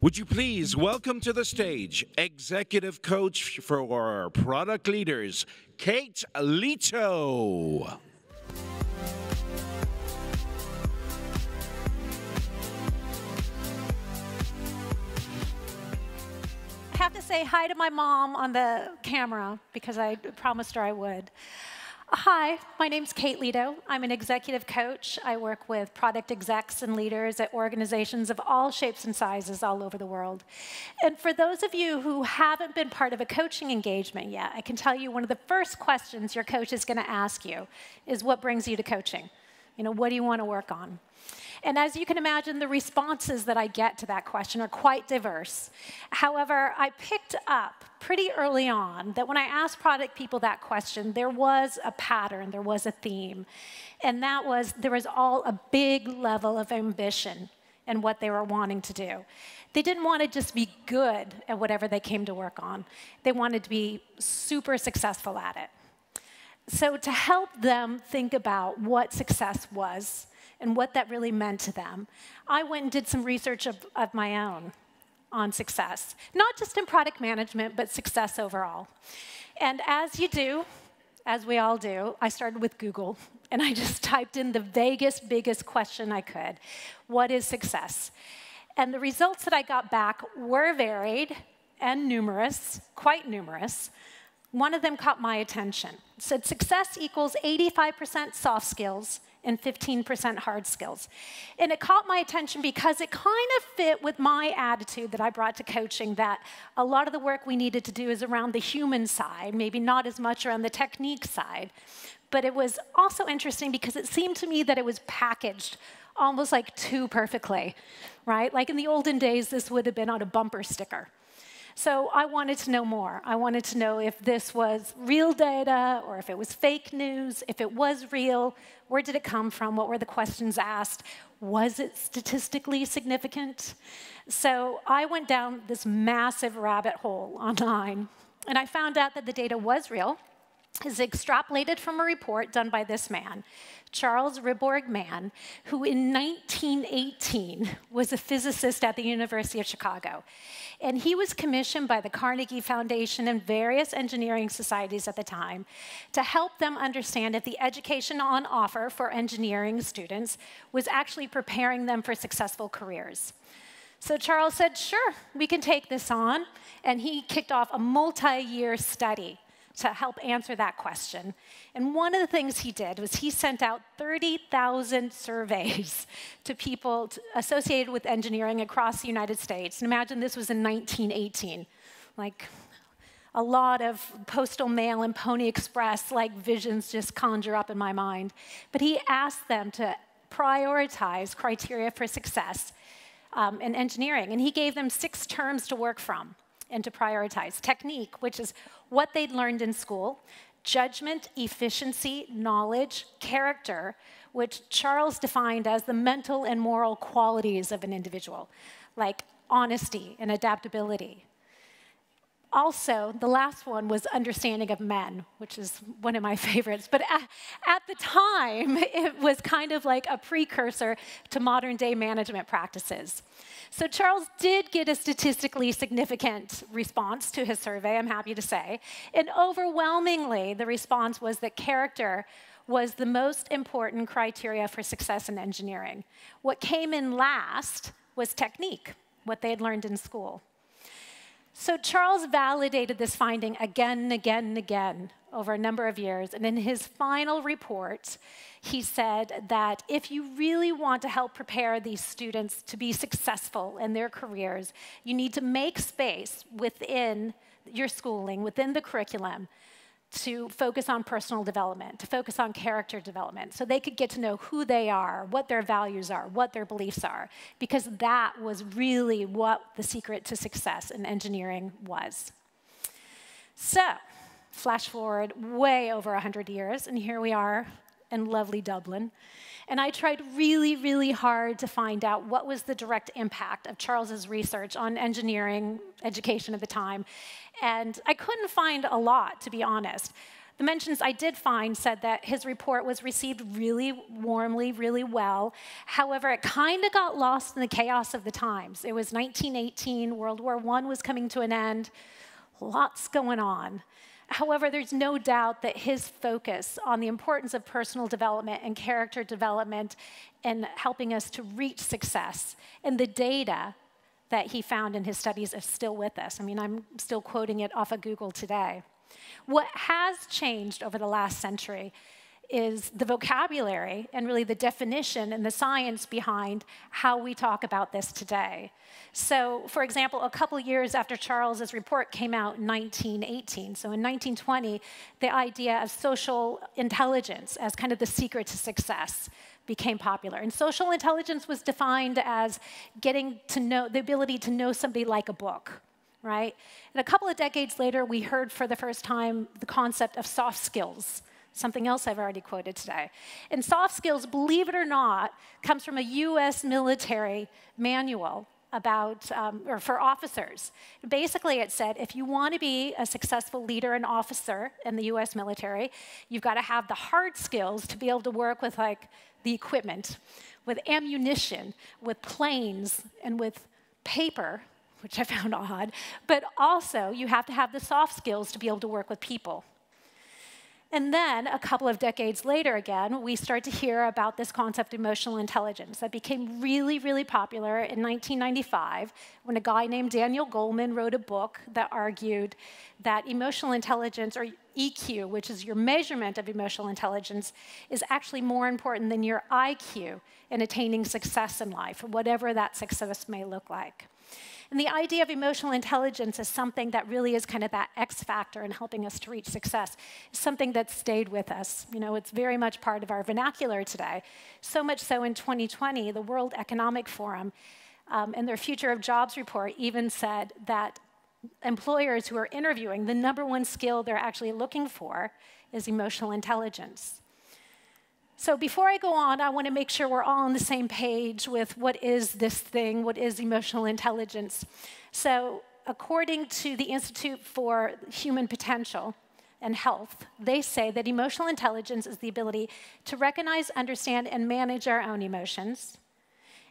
Would you please welcome to the stage executive coach for product leaders, Kate Leto. I have to say hi to my mom on the camera because I promised her I would. Hi, my name's Kate Leto. I'm an executive coach. I work with product execs and leaders at organizations of all shapes and sizes all over the world. And for those of you who haven't been part of a coaching engagement yet, I can tell you one of the first questions your coach is going to ask you is what brings you to coaching? You know, what do you want to work on? And as you can imagine, the responses that I get to that question are quite diverse. However, I picked up pretty early on that when I asked product people that question, there was a pattern, there was a theme. And that was there was all a big level of ambition in what they were wanting to do. They didn't want to just be good at whatever they came to work on, they wanted to be super successful at it. So, to help them think about what success was, and what that really meant to them, I went and did some research of, of my own on success, not just in product management, but success overall. And as you do, as we all do, I started with Google and I just typed in the vaguest, biggest question I could What is success? And the results that I got back were varied and numerous, quite numerous. One of them caught my attention. It said success equals 85% soft skills, and 15% hard skills. And it caught my attention because it kind of fit with my attitude that I brought to coaching that a lot of the work we needed to do is around the human side, maybe not as much around the technique side. But it was also interesting because it seemed to me that it was packaged almost like too perfectly, right? Like in the olden days, this would have been on a bumper sticker. So I wanted to know more. I wanted to know if this was real data or if it was fake news, if it was real, where did it come from, what were the questions asked, was it statistically significant? So I went down this massive rabbit hole online and I found out that the data was real is extrapolated from a report done by this man, Charles Riborg Mann, who in 1918 was a physicist at the University of Chicago. And he was commissioned by the Carnegie Foundation and various engineering societies at the time to help them understand if the education on offer for engineering students was actually preparing them for successful careers. So Charles said, sure, we can take this on. And he kicked off a multi year study to help answer that question. And one of the things he did was he sent out 30,000 surveys to people associated with engineering across the United States. And imagine this was in 1918. Like, a lot of postal mail and Pony Express like visions just conjure up in my mind. But he asked them to prioritize criteria for success um, in engineering, and he gave them six terms to work from and to prioritize. Technique, which is what they'd learned in school, judgment, efficiency, knowledge, character, which Charles defined as the mental and moral qualities of an individual, like honesty and adaptability, also, the last one was understanding of men, which is one of my favorites. But at, at, the time, it was kind of like a precursor to modern day management practices. So Charles did get a statistically significant response to his survey, I'm happy to say. And overwhelmingly, the response was that character was the most important criteria for success in engineering. What came in last was technique, what they had learned in school. So Charles validated this finding again and again and again over a number of years. And in his final report, he said that if you really want to help prepare these students to be successful in their careers, you need to make space within your schooling, within the curriculum, to focus on personal development, to focus on character development, so they could get to know who they are, what their values are, what their beliefs are, because that was really what the secret to success in engineering was. So, flash forward way over 100 years, and here we are in lovely Dublin. And I tried really, really hard to find out what was the direct impact of Charles's research on engineering education at the time. And I couldn't find a lot, to be honest. The mentions I did find said that his report was received really warmly, really well. However, it kind of got lost in the chaos of the times. It was 1918, World War I was coming to an end, lots going on. However, there's no doubt that his focus on the importance of personal development and character development and helping us to reach success and the data that he found in his studies is still with us. I mean, I'm still quoting it off of Google today. What has changed over the last century is the vocabulary and really the definition and the science behind how we talk about this today. So, for example, a couple years after Charles's report came out in 1918, so in 1920, the idea of social intelligence as kind of the secret to success became popular. And social intelligence was defined as getting to know the ability to know somebody like a book right? And a couple of decades later, we heard for the first time the concept of soft skills, something else I've already quoted today. And soft skills, believe it or not, comes from a US military manual about, um, or for officers. Basically, it said if you want to be a successful leader and officer in the US military, you've got to have the hard skills to be able to work with like the equipment, with ammunition, with planes, and with paper which I found odd, but also you have to have the soft skills to be able to work with people. And then a couple of decades later, again, we start to hear about this concept emotional intelligence that became really, really popular in 1995 when a guy named Daniel Goleman wrote a book that argued that emotional intelligence, or EQ, which is your measurement of emotional intelligence, is actually more important than your IQ in attaining success in life, whatever that success may look like. And the idea of emotional intelligence is something that really is kind of that X factor in helping us to reach success. It's something that's stayed with us. You know, it's very much part of our vernacular today. So much so in 2020, the World Economic Forum um, and their Future of Jobs report even said that employers who are interviewing, the number one skill they're actually looking for is emotional intelligence. So before I go on, I want to make sure we're all on the same page with what is this thing, what is emotional intelligence. So according to the Institute for Human Potential and Health, they say that emotional intelligence is the ability to recognize, understand, and manage our own emotions,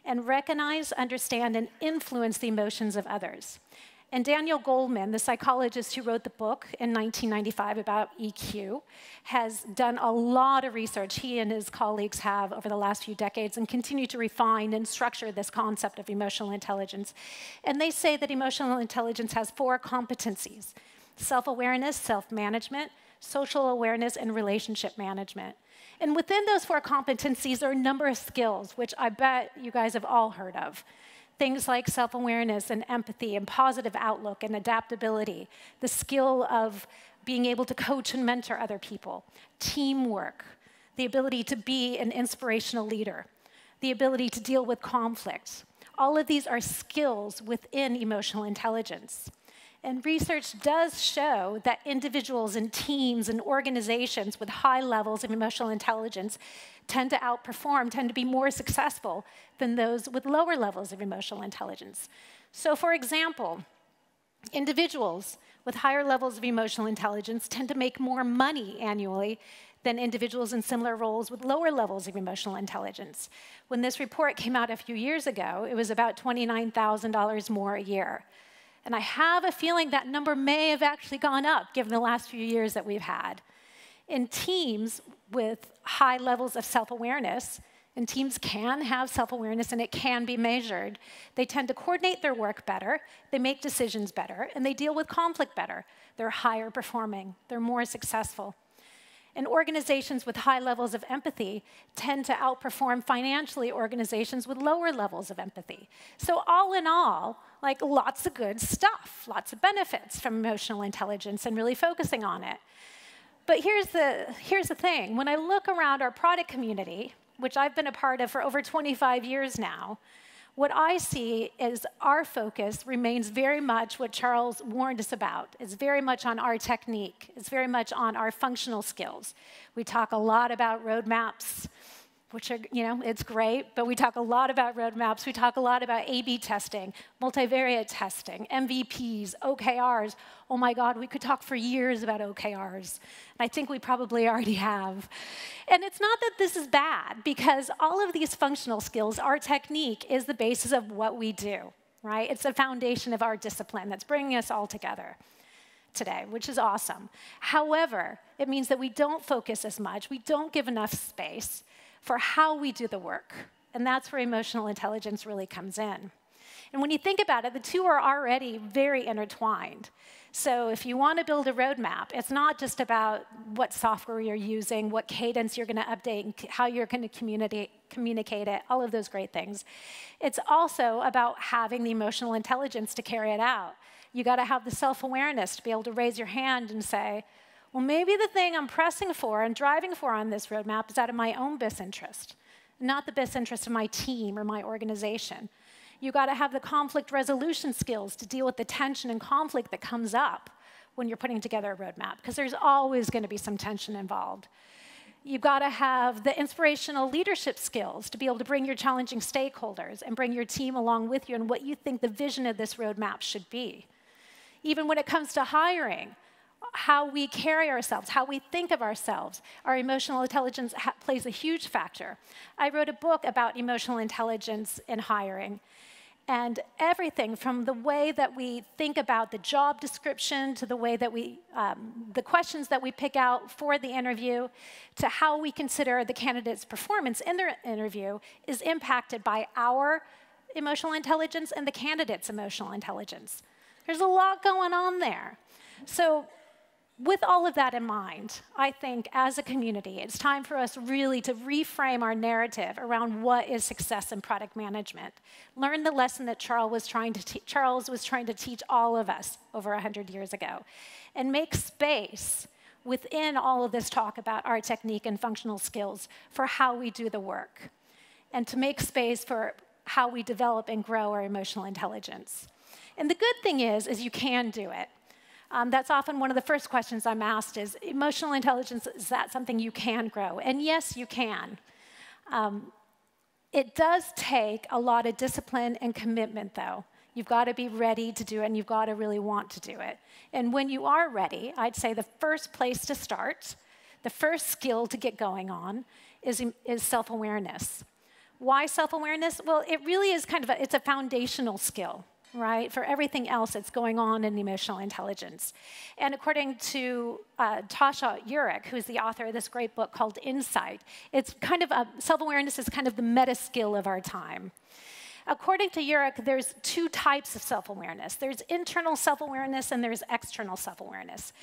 and recognize, understand, and influence the emotions of others. And Daniel Goleman, the psychologist who wrote the book in 1995 about EQ, has done a lot of research, he and his colleagues have over the last few decades, and continue to refine and structure this concept of emotional intelligence. And they say that emotional intelligence has four competencies self awareness, self management, social awareness, and relationship management. And within those four competencies are a number of skills, which I bet you guys have all heard of. Things like self awareness and empathy and positive outlook and adaptability, the skill of being able to coach and mentor other people, teamwork, the ability to be an inspirational leader, the ability to deal with conflict. All of these are skills within emotional intelligence. And research does show that individuals and teams and organizations with high levels of emotional intelligence tend to outperform, tend to be more successful than those with lower levels of emotional intelligence. So, for example, individuals with higher levels of emotional intelligence tend to make more money annually than individuals in similar roles with lower levels of emotional intelligence. When this report came out a few years ago, it was about $29,000 more a year. And I have a feeling that number may have actually gone up given the last few years that we've had. In teams with high levels of self awareness, and teams can have self awareness and it can be measured, they tend to coordinate their work better, they make decisions better, and they deal with conflict better. They're higher performing, they're more successful. And organizations with high levels of empathy tend to outperform financially organizations with lower levels of empathy. So, all in all, like lots of good stuff, lots of benefits from emotional intelligence and really focusing on it. But here's the, here's the thing when I look around our product community, which I've been a part of for over 25 years now, what I see is our focus remains very much what Charles warned us about. It's very much on our technique, it's very much on our functional skills. We talk a lot about roadmaps, which are, you know, it's great, but we talk a lot about roadmaps. We talk a lot about A B testing, multivariate testing, MVPs, OKRs. Oh my God, we could talk for years about OKRs. And I think we probably already have. And it's not that this is bad, because all of these functional skills, our technique is the basis of what we do, right? It's the foundation of our discipline that's bringing us all together today, which is awesome. However, it means that we don't focus as much, we don't give enough space for how we do the work. And that's where emotional intelligence really comes in. And when you think about it, the two are already very intertwined. So if you want to build a roadmap, it's not just about what software you're using, what cadence you're going to update, how you're going to communicate, communicate it, all of those great things. It's also about having the emotional intelligence to carry it out. You got to have the self-awareness to be able to raise your hand and say, well, maybe the thing I'm pressing for and driving for on this roadmap is out of my own best interest, not the best interest of my team or my organization. You got to have the conflict resolution skills to deal with the tension and conflict that comes up when you're putting together a roadmap, because there's always going to be some tension involved. You've got to have the inspirational leadership skills to be able to bring your challenging stakeholders and bring your team along with you and what you think the vision of this roadmap should be. Even when it comes to hiring, how we carry ourselves, how we think of ourselves. Our emotional intelligence plays a huge factor. I wrote a book about emotional intelligence in hiring. And everything from the way that we think about the job description to the way that we, um, the questions that we pick out for the interview to how we consider the candidate's performance in their interview is impacted by our emotional intelligence and the candidate's emotional intelligence. There's a lot going on there. So with all of that in mind, I think as a community, it's time for us really to reframe our narrative around what is success in product management. Learn the lesson that Charles was trying to, Charles was trying to teach all of us over 100 years ago, and make space within all of this talk about our technique and functional skills for how we do the work, and to make space for how we develop and grow our emotional intelligence. And the good thing is, is you can do it. Um, that's often one of the first questions I'm asked is emotional intelligence, is that something you can grow? And yes, you can. Um, it does take a lot of discipline and commitment, though. You've got to be ready to do it, and you've got to really want to do it. And when you are ready, I'd say the first place to start, the first skill to get going on, is, is self-awareness. Why self-awareness? Well, it really is kind of a, it's a foundational skill right, for everything else that's going on in emotional intelligence. And according to uh, Tasha Eurich, who's the author of this great book called Insight, it's kind of a self-awareness is kind of the meta skill of our time. According to Eurich, there's two types of self-awareness. There's internal self-awareness and there's external self-awareness.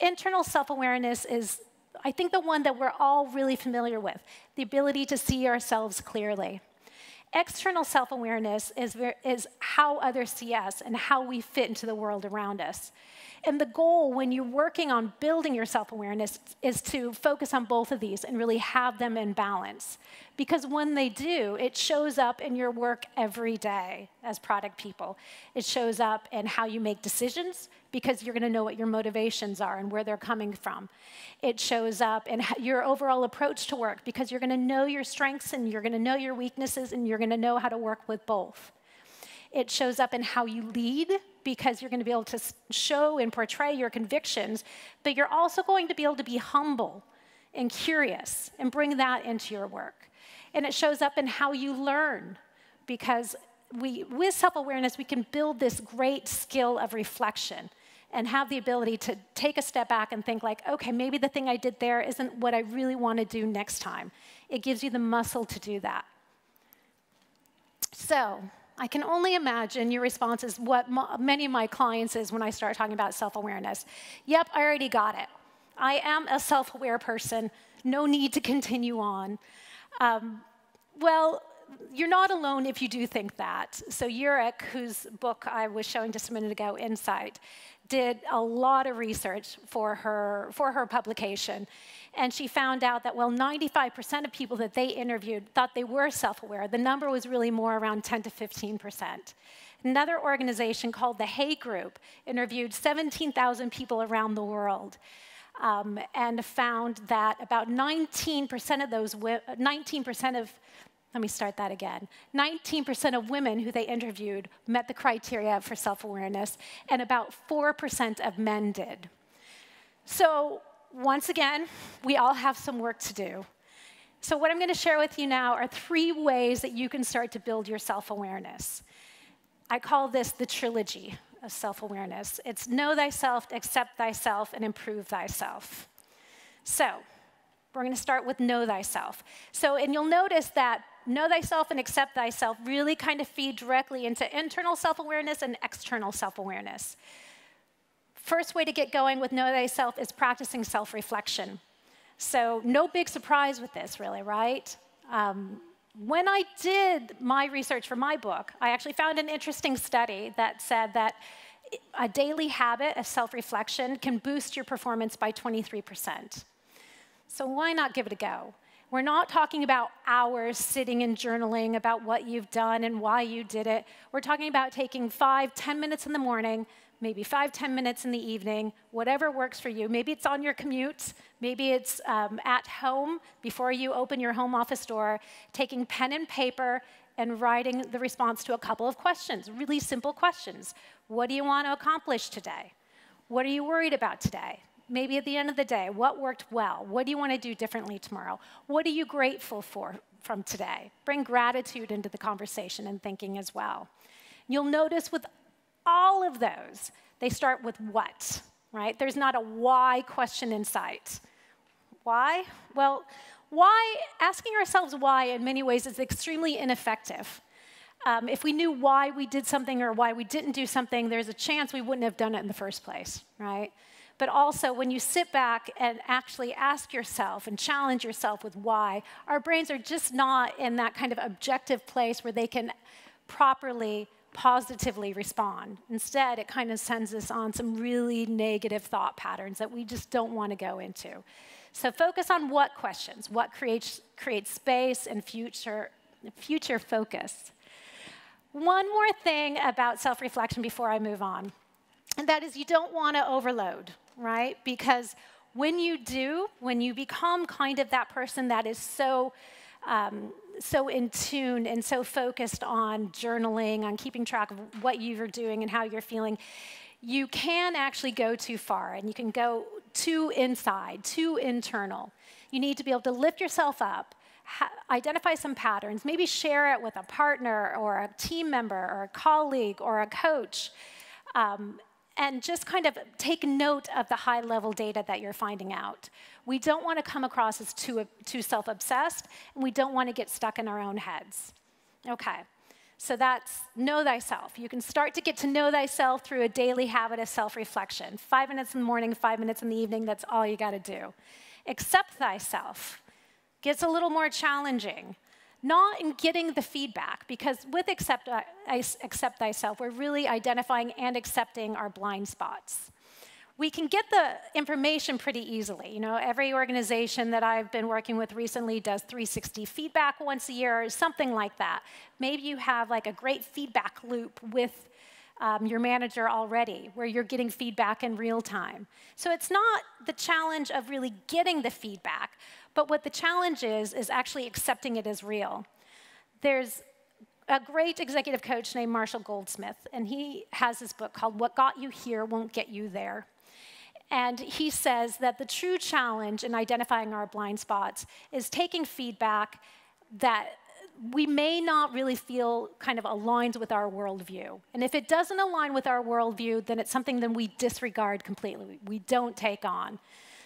Internal self-awareness is I think the one that we're all really familiar with, the ability to see ourselves clearly external self awareness is, is how others see us and how we fit into the world around us. And the goal when you're working on building your self awareness is to focus on both of these and really have them in balance. Because when they do, it shows up in your work every day as product people. It shows up in how you make decisions because you're going to know what your motivations are and where they're coming from. It shows up in your overall approach to work because you're going to know your strengths and you're going to know your weaknesses and you're going to know how to work with both. It shows up in how you lead because you're going to be able to show and portray your convictions, but you're also going to be able to be humble and curious and bring that into your work. And it shows up in how you learn because we, with self awareness, we can build this great skill of reflection and have the ability to take a step back and think like, okay, maybe the thing I did there isn't what I really want to do next time. It gives you the muscle to do that. So, I can only imagine your response is what many of my clients is when I start talking about self-awareness. Yep, I already got it. I am a self-aware person. No need to continue on. Um, well, you're not alone if you do think that. So Eurich, whose book I was showing just a minute ago, Insight, did a lot of research for her, for her publication. And she found out that, well, 95% of people that they interviewed thought they were self-aware. The number was really more around 10 to 15%. Another organization called the Hay Group interviewed 17,000 people around the world. um, and found that about 19% of those, 19% of, let me start that again. 19% of women who they interviewed met the criteria for self awareness, and about 4% of men did. So, once again, we all have some work to do. So, what I'm going to share with you now are three ways that you can start to build your self awareness. I call this the trilogy of self awareness it's know thyself, accept thyself, and improve thyself. So, we're going to start with know thyself. So, and you'll notice that know thyself and accept thyself really kind of feed directly into internal self awareness and external self awareness. First way to get going with know thyself is practicing self reflection. So, no big surprise with this, really, right? Um, when I did my research for my book, I actually found an interesting study that said that a daily habit of self reflection can boost your performance by 23%. So, why not give it a go? We're not talking about hours sitting and journaling about what you've done and why you did it. We're talking about taking five, ten minutes in the morning, maybe five, ten minutes in the evening, whatever works for you. Maybe it's on your commute, maybe it's um, at home before you open your home office door, taking pen and paper and writing the response to a couple of questions, really simple questions. What do you want to accomplish today? What are you worried about today? Maybe at the end of the day, what worked well? What do you want to do differently tomorrow? What are you grateful for from today? Bring gratitude into the conversation and thinking as well. You'll notice with all of those, they start with what, right? There's not a why question in sight. Why? Well, why, asking ourselves why in many ways is extremely ineffective. Um, if we knew why we did something or why we didn't do something, there's a chance we wouldn't have done it in the first place, right? But also, when you sit back and actually ask yourself and challenge yourself with why, our brains are just not in that kind of objective place where they can properly positively respond. Instead, it kind of sends us on some really negative thought patterns that we just don't want to go into. So focus on what questions, what creates, creates space and future, future focus. One more thing about self reflection before I move on, and that is you don't want to overload, right? Because when you do, when you become kind of that person that is so um, so in tune and so focused on journaling, on keeping track of what you're doing and how you're feeling, you can actually go too far and you can go too inside, too internal. You need to be able to lift yourself up, identify some patterns, maybe share it with a partner or a team member or a colleague or a coach. Um, and just kind of take note of the high level data that you're finding out. We don't want to come across as too, too self obsessed, and we don't want to get stuck in our own heads. Okay, so that's know thyself. You can start to get to know thyself through a daily habit of self reflection. Five minutes in the morning, five minutes in the evening, that's all you got to do. Accept thyself gets a little more challenging not in getting the feedback, because with accept, uh, accept thyself, we're really identifying and accepting our blind spots. We can get the information pretty easily. You know, every organization that I've been working with recently does 360 feedback once a year, or something like that. Maybe you have like a great feedback loop with um, your manager already, where you're getting feedback in real time. So it's not the challenge of really getting the feedback, but what the challenge is, is actually accepting it as real. There's a great executive coach named Marshall Goldsmith, and he has this book called What Got You Here Won't Get You There. And he says that the true challenge in identifying our blind spots is taking feedback that we may not really feel kind of aligns with our worldview. And if it doesn't align with our worldview, then it's something that we disregard completely, we don't take on.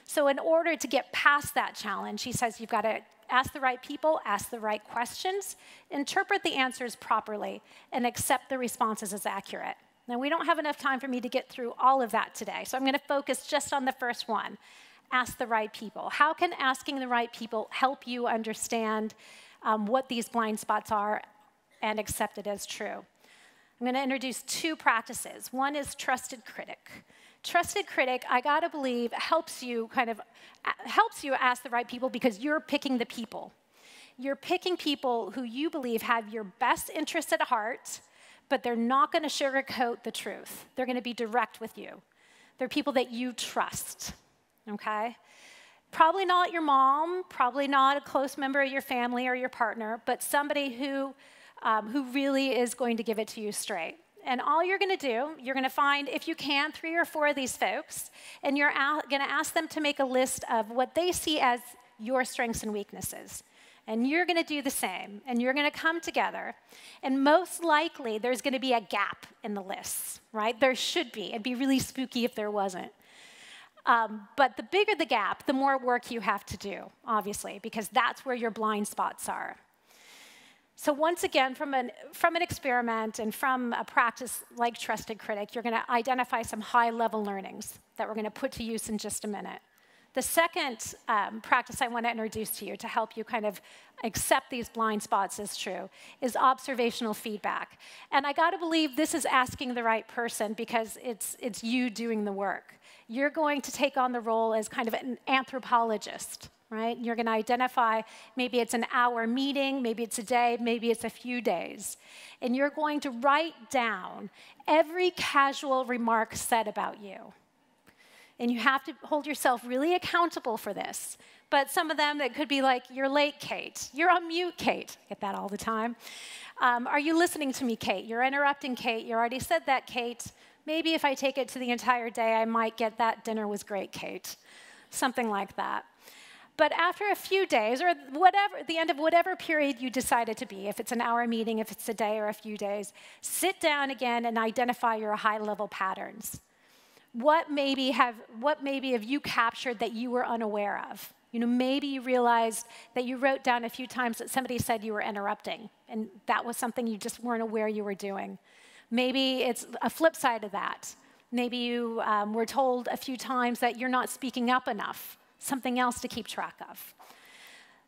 So, in order to get past that challenge, he says you've got to ask the right people, ask the right questions, interpret the answers properly, and accept the responses as accurate. Now, we don't have enough time for me to get through all of that today, so I'm going to focus just on the first one ask the right people. How can asking the right people help you understand um, what these blind spots are and accept it as true? I'm going to introduce two practices. One is trusted critic. Trusted critic, I gotta believe, helps you kind of helps you ask the right people because you're picking the people. You're picking people who you believe have your best interests at heart, but they're not gonna sugarcoat the truth. They're gonna be direct with you. They're people that you trust. okay? Probably not your mom, probably not a close member of your family or your partner, but somebody who, um, who really is going to give it to you straight. And all you're going to do, you're going to find, if you can, three or four of these folks, and you're going to ask them to make a list of what they see as your strengths and weaknesses. And you're going to do the same. And you're going to come together. And most likely, there's going to be a gap in the lists, right? There should be. It'd be really spooky if there wasn't. Um, but the bigger the gap, the more work you have to do, obviously, because that's where your blind spots are. So once again, from an, from an experiment and from a practice like Trusted Critic, you're going to identify some high-level learnings that we're going to put to use in just a minute. The second um, practice I want to introduce to you to help you kind of accept these blind spots as true is observational feedback. And I got to believe this is asking the right person because it's, it's you doing the work. You're going to take on the role as kind of an anthropologist, right? You're going to identify maybe it's an hour meeting, maybe it's a day, maybe it's a few days. And you're going to write down every casual remark said about you and you have to hold yourself really accountable for this. But some of them that could be like, you're late, Kate. You're on mute, Kate. I get that all the time. Um, are you listening to me, Kate? You're interrupting, Kate. You already said that, Kate. Maybe if I take it to the entire day, I might get that dinner was great, Kate. Something like that. But after a few days, or whatever, the end of whatever period you decided to be, if it's an hour meeting, if it's a day or a few days, sit down again and identify your high level patterns what maybe have what maybe have you captured that you were unaware of? You know, maybe you realized that you wrote down a few times that somebody said you were interrupting, and that was something you just weren't aware you were doing. Maybe it's a flip side of that. Maybe you um, were told a few times that you're not speaking up enough, something else to keep track of.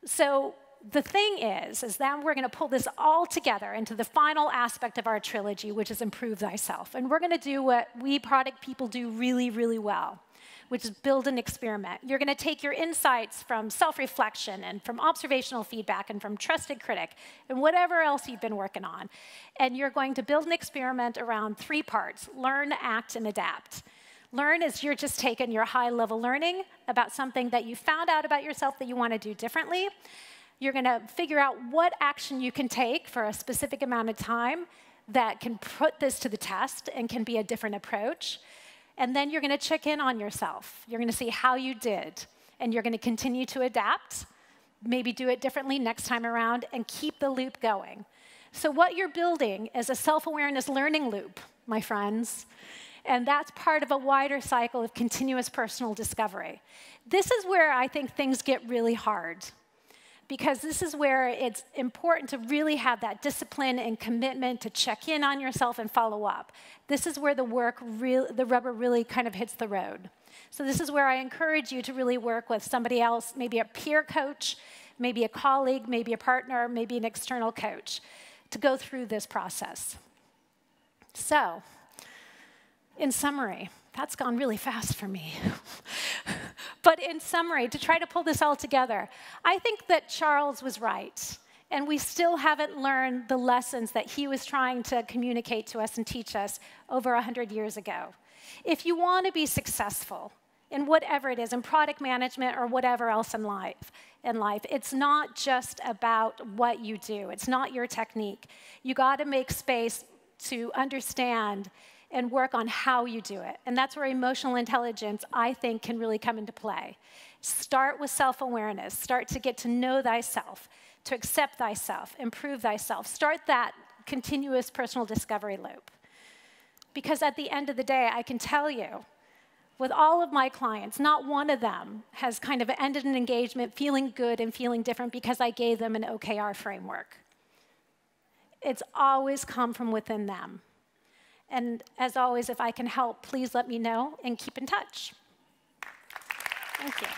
So the thing is, is that we're going to pull this all together into the final aspect of our trilogy, which is improve thyself. And we're going to do what we product people do really, really well, which is build an experiment. You're going to take your insights from self-reflection and from observational feedback and from trusted critic and whatever else you've been working on, and you're going to build an experiment around three parts, learn, act, and adapt. Learn is you're just taking your high level learning about something that you found out about yourself that you want to do differently. You're going to figure out what action you can take for a specific amount of time that can put this to the test and can be a different approach. And then you're going to check in on yourself. You're going to see how you did. And you're going to continue to adapt, maybe do it differently next time around, and keep the loop going. So, what you're building is a self awareness learning loop, my friends. And that's part of a wider cycle of continuous personal discovery. This is where I think things get really hard because this is where it's important to really have that discipline and commitment to check in on yourself and follow up. This is where the work, the rubber really kind of hits the road. So this is where I encourage you to really work with somebody else, maybe a peer coach, maybe a colleague, maybe a partner, maybe an external coach, to go through this process. So, in summary, that's gone really fast for me. but in summary, to try to pull this all together, I think that Charles was right. And we still haven't learned the lessons that he was trying to communicate to us and teach us over 100 years ago. If you want to be successful in whatever it is, in product management or whatever else in life, in life, it's not just about what you do. It's not your technique. You got to make space to understand and work on how you do it. And that's where emotional intelligence, I think, can really come into play. Start with self awareness, start to get to know thyself, to accept thyself, improve thyself. Start that continuous personal discovery loop. Because at the end of the day, I can tell you, with all of my clients, not one of them has kind of ended an engagement feeling good and feeling different because I gave them an OKR framework. It's always come from within them. And as always, if I can help, please let me know and keep in touch. Thank you.